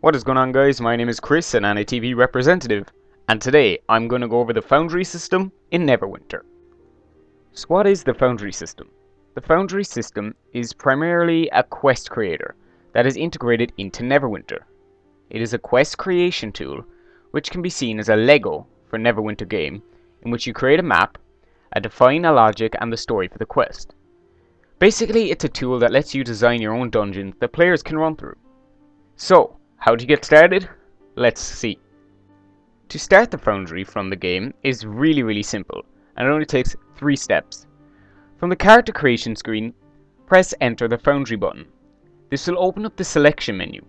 What is going on guys, my name is Chris, an any.TV representative, and today I'm going to go over the Foundry system in Neverwinter. So what is the Foundry system? The Foundry system is primarily a quest creator that is integrated into Neverwinter. It is a quest creation tool which can be seen as a Lego for Neverwinter game in which you create a map, and define a logic and the story for the quest. Basically it's a tool that lets you design your own dungeons that players can run through. So, how to get started? Let's see. To start the Foundry from the game is really really simple and it only takes 3 steps. From the character creation screen, press enter the Foundry button. This will open up the selection menu.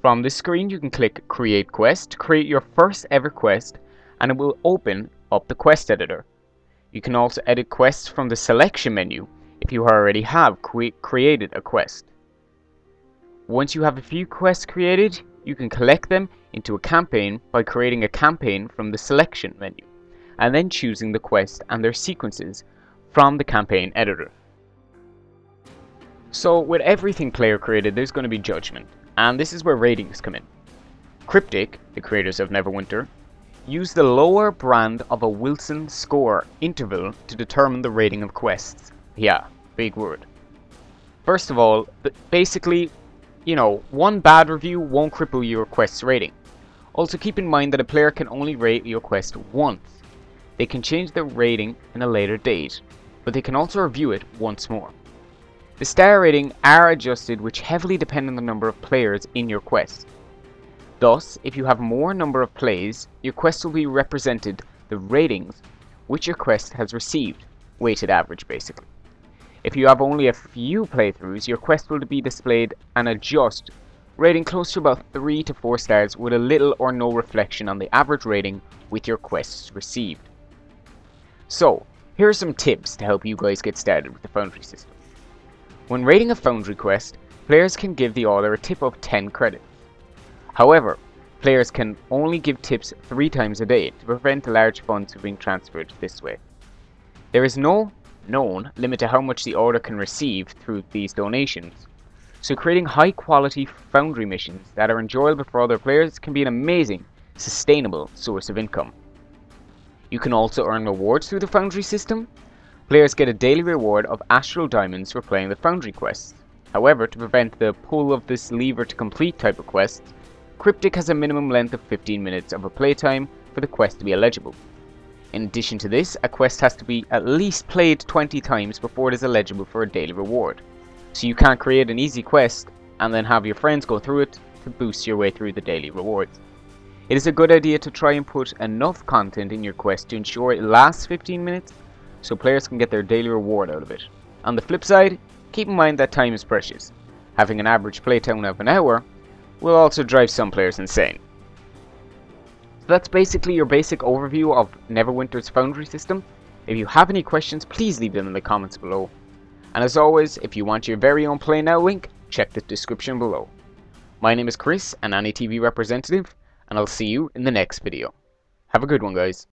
From this screen you can click create quest to create your first ever quest and it will open up the quest editor. You can also edit quests from the selection menu if you already have created a quest. Once you have a few quests created, you can collect them into a campaign by creating a campaign from the selection menu, and then choosing the quest and their sequences from the campaign editor. So with everything player created, there's going to be judgment, and this is where ratings come in. Cryptic, the creators of Neverwinter, use the lower bound of a Wilson score interval to determine the rating of quests. Yeah, big word. First of all, basically you know, one bad review won't cripple your quest's rating. Also keep in mind that a player can only rate your quest once. They can change their rating in a later date, but they can also review it once more. The star rating are adjusted which heavily depend on the number of players in your quest. Thus, if you have more number of plays, your quest will be represented the ratings which your quest has received, weighted average basically. If you have only a few playthroughs, your quest will be displayed and adjust, rating close to about 3 to 4 stars with a little or no reflection on the average rating with your quests received. So, here are some tips to help you guys get started with the Foundry system. When rating a Foundry quest, players can give the author a tip of 10 credits. However, players can only give tips 3 times a day to prevent large funds from being transferred this way. There is no known limit to how much the order can receive through these donations. So creating high quality Foundry missions that are enjoyable for other players can be an amazing, sustainable source of income. You can also earn rewards through the Foundry system. Players get a daily reward of Astral Diamonds for playing the Foundry quests. However, to prevent the pull of this lever to complete type of quests, Cryptic has a minimum length of 15 minutes of a playtime for the quest to be eligible. In addition to this, a quest has to be at least played 20 times before it is eligible for a daily reward. So you can't create an easy quest and then have your friends go through it to boost your way through the daily rewards. It is a good idea to try and put enough content in your quest to ensure it lasts 15 minutes so players can get their daily reward out of it. On the flip side, keep in mind that time is precious. Having an average playtime of an hour will also drive some players insane that's basically your basic overview of Neverwinter's Foundry system. If you have any questions, please leave them in the comments below. And as always, if you want your very own Play Now link, check the description below. My name is Chris, an any.TV representative, and I'll see you in the next video. Have a good one, guys.